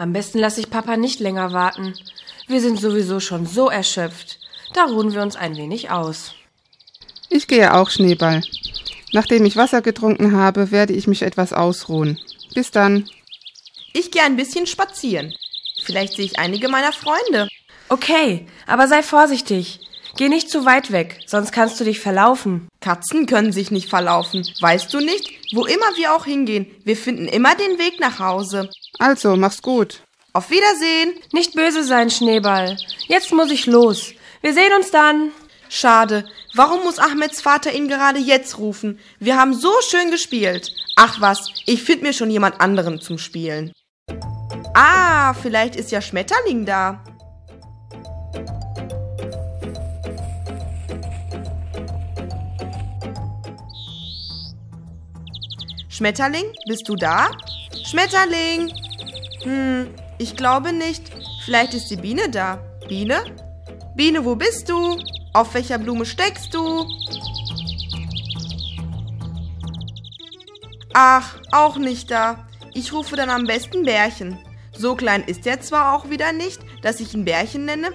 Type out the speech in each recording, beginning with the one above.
Am besten lasse ich Papa nicht länger warten. Wir sind sowieso schon so erschöpft. Da ruhen wir uns ein wenig aus. Ich gehe auch Schneeball. Nachdem ich Wasser getrunken habe, werde ich mich etwas ausruhen. Bis dann. Ich gehe ein bisschen spazieren. Vielleicht sehe ich einige meiner Freunde. Okay, aber sei vorsichtig. Geh nicht zu weit weg, sonst kannst du dich verlaufen. Katzen können sich nicht verlaufen. Weißt du nicht? Wo immer wir auch hingehen, wir finden immer den Weg nach Hause. Also, mach's gut. Auf Wiedersehen. Nicht böse sein, Schneeball. Jetzt muss ich los. Wir sehen uns dann. Schade. Warum muss Ahmeds Vater ihn gerade jetzt rufen? Wir haben so schön gespielt. Ach was, ich find mir schon jemand anderen zum Spielen. Ah, vielleicht ist ja Schmetterling da. Schmetterling, bist du da? Schmetterling! Hm, ich glaube nicht. Vielleicht ist die Biene da. Biene? Biene, wo bist du? Auf welcher Blume steckst du? Ach, auch nicht da. Ich rufe dann am besten Bärchen. So klein ist er zwar auch wieder nicht, dass ich ihn Bärchen nenne.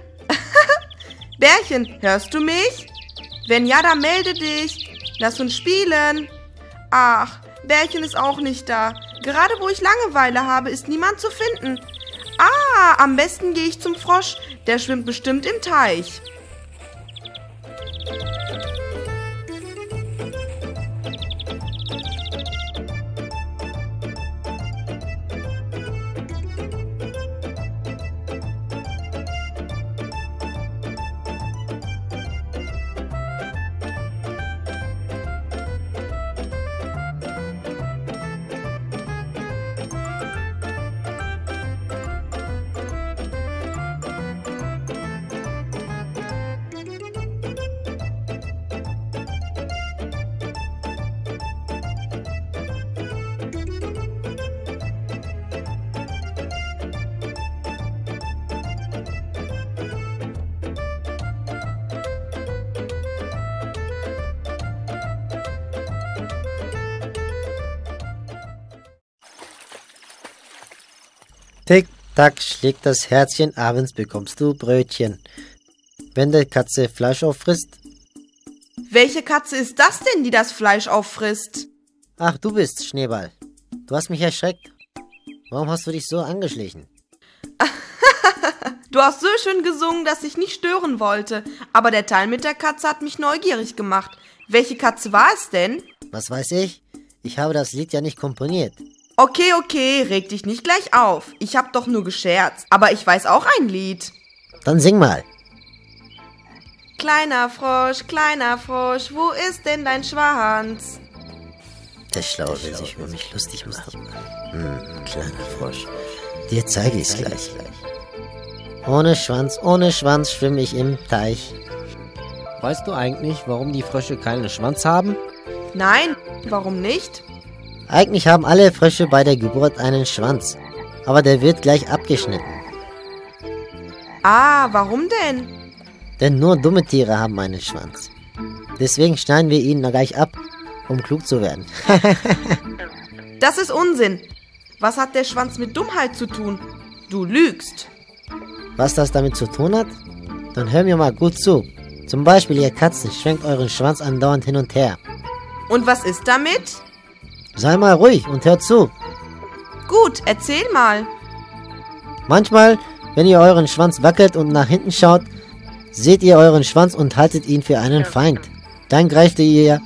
Bärchen, hörst du mich? Wenn ja, dann melde dich. Lass uns spielen. Ach, Bärchen ist auch nicht da. Gerade wo ich Langeweile habe, ist niemand zu finden. Ah, am besten gehe ich zum Frosch. Der schwimmt bestimmt im Teich. Tick, tack schlägt das Herzchen, abends bekommst du Brötchen. Wenn der Katze Fleisch auffrisst. Welche Katze ist das denn, die das Fleisch auffrisst? Ach, du bist Schneeball. Du hast mich erschreckt. Warum hast du dich so angeschlichen? du hast so schön gesungen, dass ich nicht stören wollte. Aber der Teil mit der Katze hat mich neugierig gemacht. Welche Katze war es denn? Was weiß ich? Ich habe das Lied ja nicht komponiert. Okay, okay, reg dich nicht gleich auf. Ich hab doch nur gescherzt. Aber ich weiß auch ein Lied. Dann sing mal. Kleiner Frosch, kleiner Frosch, wo ist denn dein Schwanz? Der Schlaue will sich über mich lustig machen. Hm, kleiner Frosch. Dir zeige ich's gleich. Ohne Schwanz, ohne Schwanz schwimme ich im Teich. Weißt du eigentlich, warum die Frösche keinen Schwanz haben? Nein, warum nicht? Eigentlich haben alle Frösche bei der Geburt einen Schwanz, aber der wird gleich abgeschnitten. Ah, warum denn? Denn nur dumme Tiere haben einen Schwanz. Deswegen schneiden wir ihn gleich ab, um klug zu werden. das ist Unsinn. Was hat der Schwanz mit Dummheit zu tun? Du lügst. Was das damit zu tun hat? Dann hör mir mal gut zu. Zum Beispiel, ihr Katzen, schwenkt euren Schwanz andauernd hin und her. Und was ist damit? Sei mal ruhig und hör zu. Gut, erzähl mal. Manchmal, wenn ihr euren Schwanz wackelt und nach hinten schaut, seht ihr euren Schwanz und haltet ihn für einen Feind. Dann greift ihr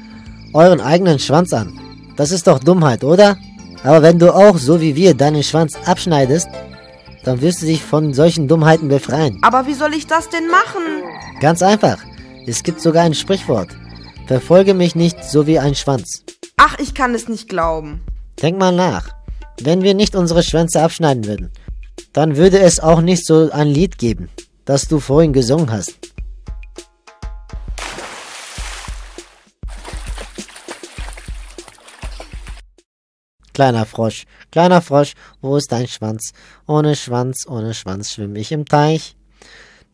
euren eigenen Schwanz an. Das ist doch Dummheit, oder? Aber wenn du auch, so wie wir, deinen Schwanz abschneidest, dann wirst du dich von solchen Dummheiten befreien. Aber wie soll ich das denn machen? Ganz einfach. Es gibt sogar ein Sprichwort. Verfolge mich nicht so wie ein Schwanz. Ach, ich kann es nicht glauben. Denk mal nach. Wenn wir nicht unsere Schwänze abschneiden würden, dann würde es auch nicht so ein Lied geben, das du vorhin gesungen hast. Kleiner Frosch, kleiner Frosch, wo ist dein Schwanz? Ohne Schwanz, ohne Schwanz schwimme ich im Teich.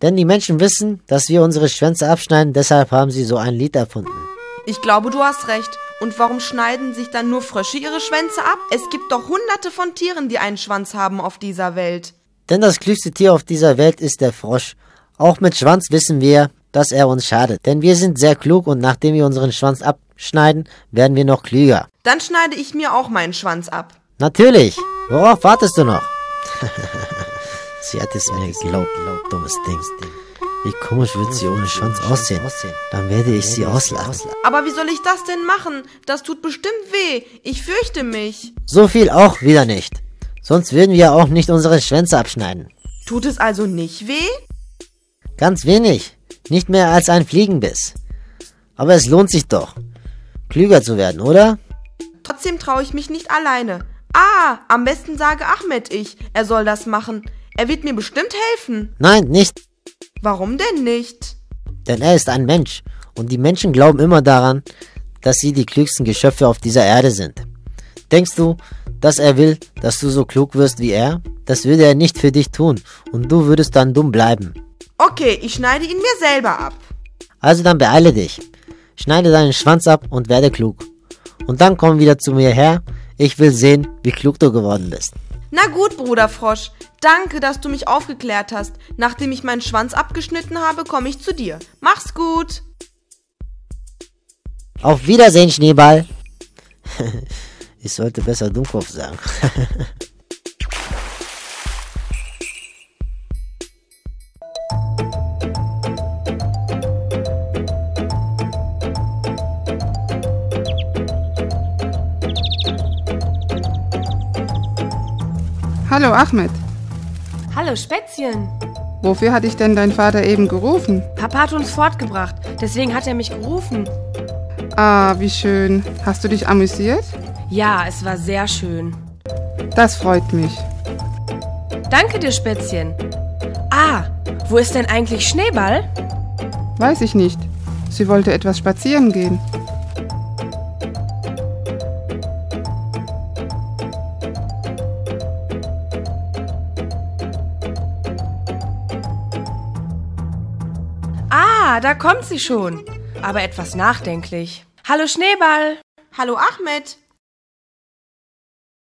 Denn die Menschen wissen, dass wir unsere Schwänze abschneiden, deshalb haben sie so ein Lied erfunden. Ich glaube, du hast recht. Und warum schneiden sich dann nur Frösche ihre Schwänze ab? Es gibt doch hunderte von Tieren, die einen Schwanz haben auf dieser Welt. Denn das klügste Tier auf dieser Welt ist der Frosch. Auch mit Schwanz wissen wir, dass er uns schadet. Denn wir sind sehr klug und nachdem wir unseren Schwanz abschneiden, werden wir noch klüger. Dann schneide ich mir auch meinen Schwanz ab. Natürlich. Worauf wartest du noch? sie hat es mir geglaubt, dummes Ding. Wie komisch wird sie ohne Schwanz aussehen. Dann werde ich sie auslachen. Aber wie soll ich das denn machen? Das tut bestimmt weh. Ich fürchte mich. So viel auch wieder nicht. Sonst würden wir auch nicht unsere Schwänze abschneiden. Tut es also nicht weh? Ganz wenig. Nicht mehr als ein Fliegenbiss. Aber es lohnt sich doch, klüger zu werden, oder? Trotzdem traue ich mich nicht alleine. Ah, am besten sage Ahmed ich, er soll das machen. Er wird mir bestimmt helfen. Nein, nicht. Warum denn nicht? Denn er ist ein Mensch und die Menschen glauben immer daran, dass sie die klügsten Geschöpfe auf dieser Erde sind. Denkst du, dass er will, dass du so klug wirst wie er? Das würde er nicht für dich tun und du würdest dann dumm bleiben. Okay, ich schneide ihn mir selber ab. Also dann beeile dich. Schneide deinen Schwanz ab und werde klug. Und dann komm wieder zu mir her. Ich will sehen, wie klug du geworden bist. Na gut, Bruder Frosch. Danke, dass du mich aufgeklärt hast. Nachdem ich meinen Schwanz abgeschnitten habe, komme ich zu dir. Mach's gut. Auf Wiedersehen, Schneeball. ich sollte besser Dummkopf sagen. Hallo Ahmed. Hallo Spätzchen. Wofür hat dich denn dein Vater eben gerufen? Papa hat uns fortgebracht, deswegen hat er mich gerufen. Ah, wie schön. Hast du dich amüsiert? Ja, es war sehr schön. Das freut mich. Danke dir, Spätzchen. Ah, wo ist denn eigentlich Schneeball? Weiß ich nicht. Sie wollte etwas spazieren gehen. Da kommt sie schon. Aber etwas nachdenklich. Hallo Schneeball. Hallo Ahmed.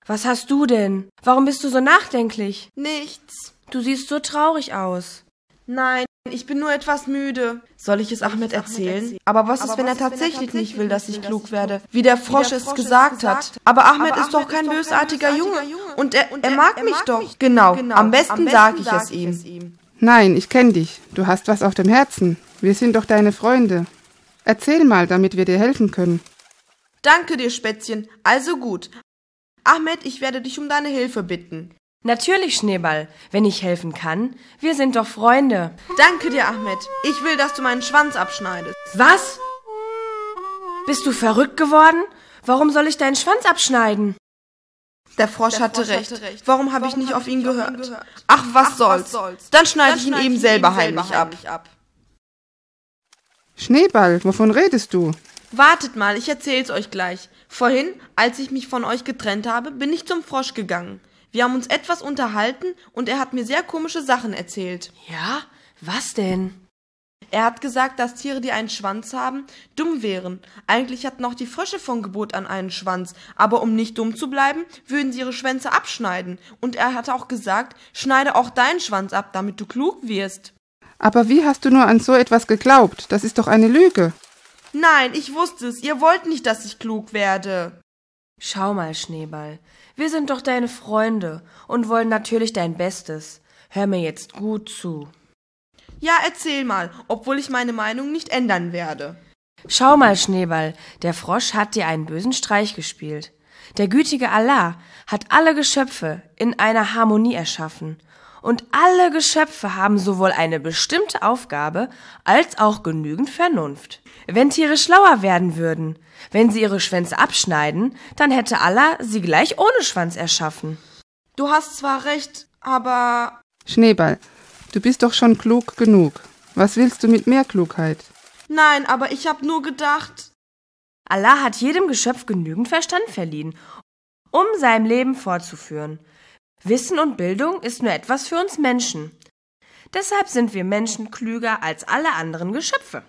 Was hast du denn? Warum bist du so nachdenklich? Nichts. Du siehst so traurig aus. Nein, ich bin nur etwas müde. Soll ich es Ahmed erzählen? Aber was ist, wenn er tatsächlich nicht will, dass ich klug werde? Wie der Frosch es gesagt hat. Aber Ahmed ist doch kein bösartiger Junge. Und er, er mag mich doch. Genau, am besten sage ich es ihm. Nein, ich kenne dich. Du hast was auf dem Herzen. Wir sind doch deine Freunde. Erzähl mal, damit wir dir helfen können. Danke dir, Spätzchen. Also gut. Ahmed, ich werde dich um deine Hilfe bitten. Natürlich, Schneeball, wenn ich helfen kann. Wir sind doch Freunde. Danke dir, Ahmed. Ich will, dass du meinen Schwanz abschneidest. Was? Bist du verrückt geworden? Warum soll ich deinen Schwanz abschneiden? Der Frosch, Der hatte, Frosch recht. hatte, recht. Warum habe ich nicht auf ihn gehört? gehört? Ach, was, Ach, soll's. was soll's. Dann schneide ich ihn eben selber heimlich ab. ab. Schneeball, wovon redest du? Wartet mal, ich erzähl's euch gleich. Vorhin, als ich mich von euch getrennt habe, bin ich zum Frosch gegangen. Wir haben uns etwas unterhalten und er hat mir sehr komische Sachen erzählt. Ja? Was denn? Er hat gesagt, dass Tiere, die einen Schwanz haben, dumm wären. Eigentlich hatten auch die Frösche von Geburt an einen Schwanz, aber um nicht dumm zu bleiben, würden sie ihre Schwänze abschneiden. Und er hat auch gesagt, schneide auch deinen Schwanz ab, damit du klug wirst. Aber wie hast du nur an so etwas geglaubt? Das ist doch eine Lüge. Nein, ich wusste es. Ihr wollt nicht, dass ich klug werde. Schau mal, Schneeball. Wir sind doch deine Freunde und wollen natürlich dein Bestes. Hör mir jetzt gut zu. Ja, erzähl mal, obwohl ich meine Meinung nicht ändern werde. Schau mal, Schneeball, der Frosch hat dir einen bösen Streich gespielt. Der gütige Allah hat alle Geschöpfe in einer Harmonie erschaffen. Und alle Geschöpfe haben sowohl eine bestimmte Aufgabe als auch genügend Vernunft. Wenn Tiere schlauer werden würden, wenn sie ihre Schwänze abschneiden, dann hätte Allah sie gleich ohne Schwanz erschaffen. Du hast zwar recht, aber. Schneeball, Du bist doch schon klug genug. Was willst du mit mehr Klugheit? Nein, aber ich hab nur gedacht. Allah hat jedem Geschöpf genügend Verstand verliehen, um sein Leben fortzuführen. Wissen und Bildung ist nur etwas für uns Menschen. Deshalb sind wir Menschen klüger als alle anderen Geschöpfe.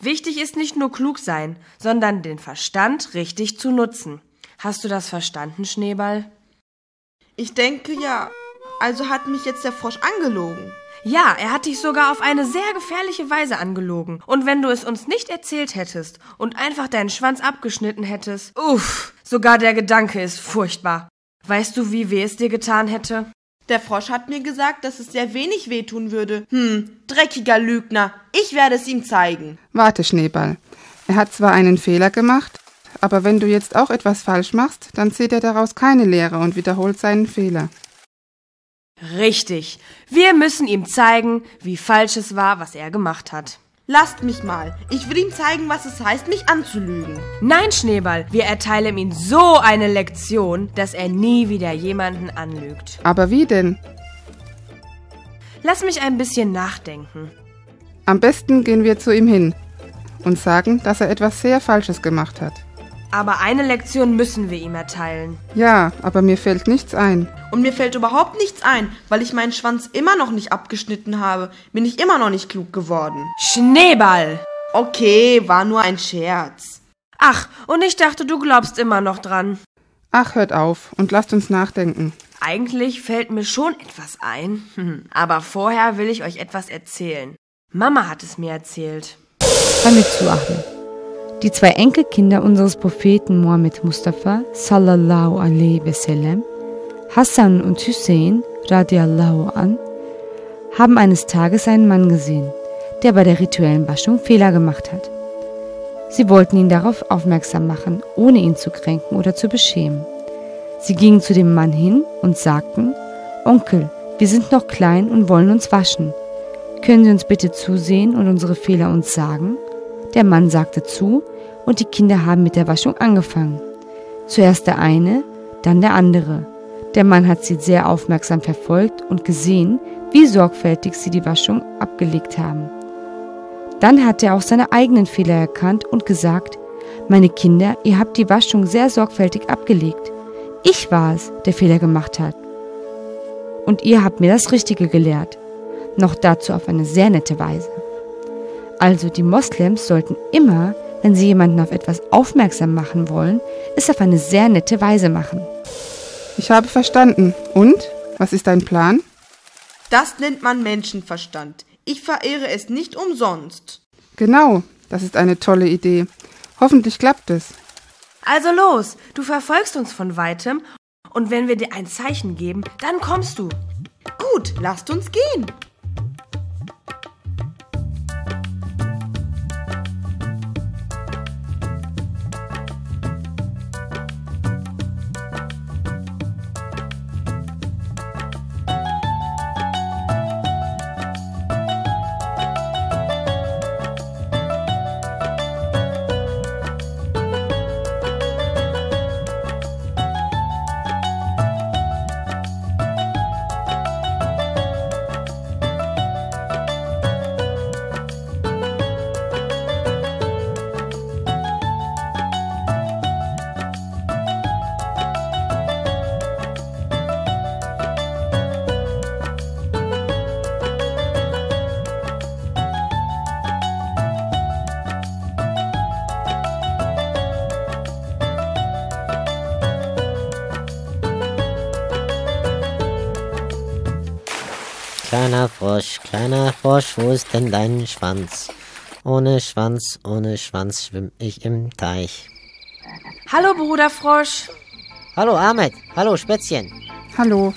Wichtig ist nicht nur klug sein, sondern den Verstand richtig zu nutzen. Hast du das verstanden, Schneeball? Ich denke ja. Also hat mich jetzt der Frosch angelogen. Ja, er hat dich sogar auf eine sehr gefährliche Weise angelogen. Und wenn du es uns nicht erzählt hättest und einfach deinen Schwanz abgeschnitten hättest, uff, sogar der Gedanke ist furchtbar. Weißt du, wie weh es dir getan hätte? Der Frosch hat mir gesagt, dass es sehr wenig wehtun würde. Hm, dreckiger Lügner. Ich werde es ihm zeigen. Warte, Schneeball. Er hat zwar einen Fehler gemacht, aber wenn du jetzt auch etwas falsch machst, dann zieht er daraus keine Lehre und wiederholt seinen Fehler. Richtig. Wir müssen ihm zeigen, wie falsch es war, was er gemacht hat. Lasst mich mal. Ich will ihm zeigen, was es heißt, mich anzulügen. Nein, Schneeball, wir erteilen ihm so eine Lektion, dass er nie wieder jemanden anlügt. Aber wie denn? Lass mich ein bisschen nachdenken. Am besten gehen wir zu ihm hin und sagen, dass er etwas sehr Falsches gemacht hat. Aber eine Lektion müssen wir ihm erteilen. Ja, aber mir fällt nichts ein. Und mir fällt überhaupt nichts ein, weil ich meinen Schwanz immer noch nicht abgeschnitten habe. Bin ich immer noch nicht klug geworden. Schneeball! Okay, war nur ein Scherz. Ach, und ich dachte, du glaubst immer noch dran. Ach, hört auf und lasst uns nachdenken. Eigentlich fällt mir schon etwas ein. Hm, Aber vorher will ich euch etwas erzählen. Mama hat es mir erzählt. Hör mir zu, Ahmed. Die zwei Enkelkinder unseres Propheten Mohammed Mustafa, sallallahu alaihi wasallam, Hassan und Hussein, radiallahu an, haben eines Tages einen Mann gesehen, der bei der rituellen Waschung Fehler gemacht hat. Sie wollten ihn darauf aufmerksam machen, ohne ihn zu kränken oder zu beschämen. Sie gingen zu dem Mann hin und sagten, Onkel, wir sind noch klein und wollen uns waschen. Können Sie uns bitte zusehen und unsere Fehler uns sagen? Der Mann sagte zu und die Kinder haben mit der Waschung angefangen. Zuerst der eine, dann der andere. Der Mann hat sie sehr aufmerksam verfolgt und gesehen, wie sorgfältig sie die Waschung abgelegt haben. Dann hat er auch seine eigenen Fehler erkannt und gesagt, meine Kinder, ihr habt die Waschung sehr sorgfältig abgelegt. Ich war es, der Fehler gemacht hat. Und ihr habt mir das Richtige gelehrt. Noch dazu auf eine sehr nette Weise. Also die Moslems sollten immer, wenn sie jemanden auf etwas aufmerksam machen wollen, es auf eine sehr nette Weise machen. Ich habe verstanden. Und? Was ist dein Plan? Das nennt man Menschenverstand. Ich verehre es nicht umsonst. Genau, das ist eine tolle Idee. Hoffentlich klappt es. Also los, du verfolgst uns von weitem und wenn wir dir ein Zeichen geben, dann kommst du. Gut, lasst uns gehen. Kleiner Frosch, kleiner Frosch, wo ist denn dein Schwanz? Ohne Schwanz, ohne Schwanz schwimm ich im Teich. Hallo, Bruder Frosch. Hallo Ahmed, hallo Spätzchen. Hallo.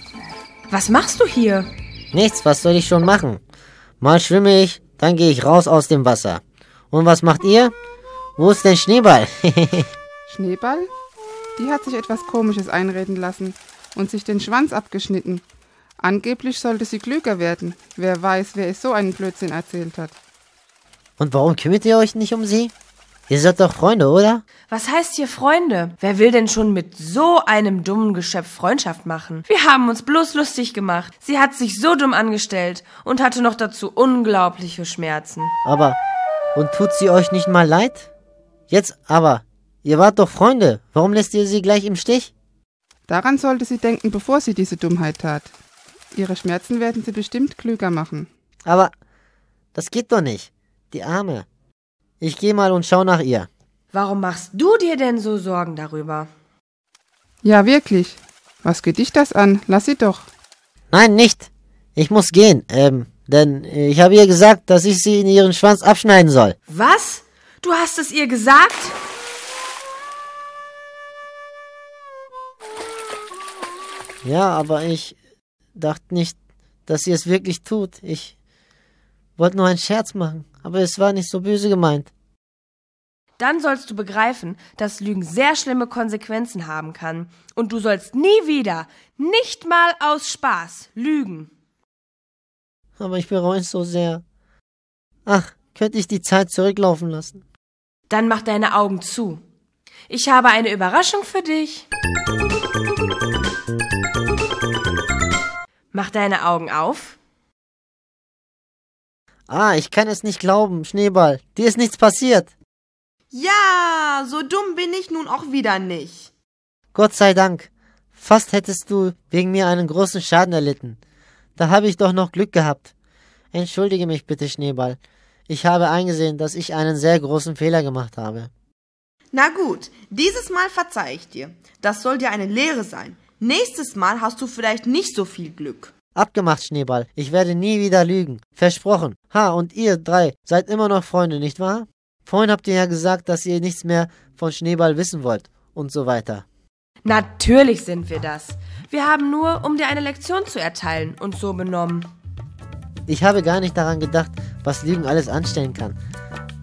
Was machst du hier? Nichts, was soll ich schon machen? Mal schwimme ich, dann gehe ich raus aus dem Wasser. Und was macht ihr? Wo ist denn Schneeball? Schneeball? Die hat sich etwas Komisches einreden lassen und sich den Schwanz abgeschnitten. Angeblich sollte sie klüger werden. Wer weiß, wer ihr so einen Blödsinn erzählt hat. Und warum kümmert ihr euch nicht um sie? Ihr seid doch Freunde, oder? Was heißt hier Freunde? Wer will denn schon mit so einem dummen Geschöpf Freundschaft machen? Wir haben uns bloß lustig gemacht. Sie hat sich so dumm angestellt und hatte noch dazu unglaubliche Schmerzen. Aber, und tut sie euch nicht mal leid? Jetzt aber, ihr wart doch Freunde. Warum lässt ihr sie gleich im Stich? Daran sollte sie denken, bevor sie diese Dummheit tat. Ihre Schmerzen werden sie bestimmt klüger machen. Aber, das geht doch nicht. Die Arme. Ich geh mal und schau nach ihr. Warum machst du dir denn so Sorgen darüber? Ja, wirklich. Was geht dich das an? Lass sie doch. Nein, nicht. Ich muss gehen, ähm, denn ich habe ihr gesagt, dass ich sie in ihren Schwanz abschneiden soll. Was? Du hast es ihr gesagt? Ja, aber ich dachte nicht, dass sie es wirklich tut. Ich wollte nur einen Scherz machen, aber es war nicht so böse gemeint. Dann sollst du begreifen, dass Lügen sehr schlimme Konsequenzen haben kann. Und du sollst nie wieder, nicht mal aus Spaß, lügen. Aber ich bereue es so sehr. Ach, könnte ich die Zeit zurücklaufen lassen. Dann mach deine Augen zu. Ich habe eine Überraschung für dich. Mach deine Augen auf. Ah, ich kann es nicht glauben, Schneeball. Dir ist nichts passiert. Ja, so dumm bin ich nun auch wieder nicht. Gott sei Dank. Fast hättest du wegen mir einen großen Schaden erlitten. Da habe ich doch noch Glück gehabt. Entschuldige mich bitte, Schneeball. Ich habe eingesehen, dass ich einen sehr großen Fehler gemacht habe. Na gut, dieses Mal verzeih ich dir. Das soll dir eine Lehre sein. Nächstes Mal hast du vielleicht nicht so viel Glück. Abgemacht, Schneeball. Ich werde nie wieder lügen. Versprochen. Ha, und ihr drei seid immer noch Freunde, nicht wahr? Vorhin habt ihr ja gesagt, dass ihr nichts mehr von Schneeball wissen wollt und so weiter. Natürlich sind wir das. Wir haben nur, um dir eine Lektion zu erteilen, uns so benommen. Ich habe gar nicht daran gedacht, was Lügen alles anstellen kann.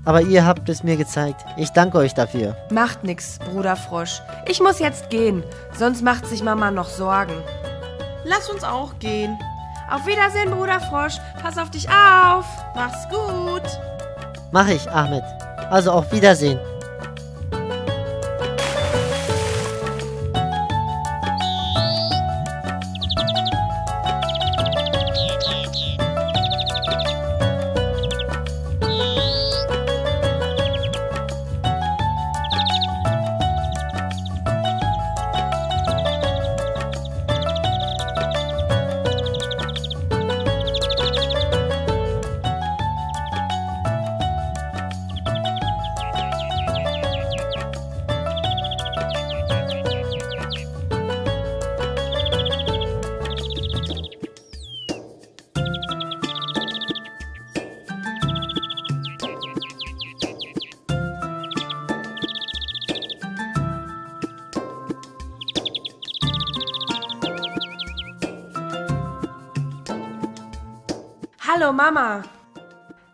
Aber ihr habt es mir gezeigt. Ich danke euch dafür. Macht nix, Bruder Frosch. Ich muss jetzt gehen, sonst macht sich Mama noch Sorgen. Lass uns auch gehen. Auf Wiedersehen, Bruder Frosch. Pass auf dich auf. Mach's gut. Mach ich, Ahmed. Also auf Wiedersehen. Hallo, Mama.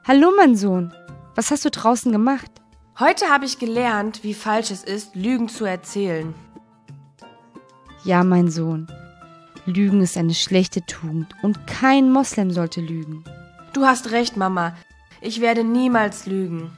Hallo, mein Sohn. Was hast du draußen gemacht? Heute habe ich gelernt, wie falsch es ist, Lügen zu erzählen. Ja, mein Sohn. Lügen ist eine schlechte Tugend und kein Moslem sollte lügen. Du hast recht, Mama. Ich werde niemals lügen.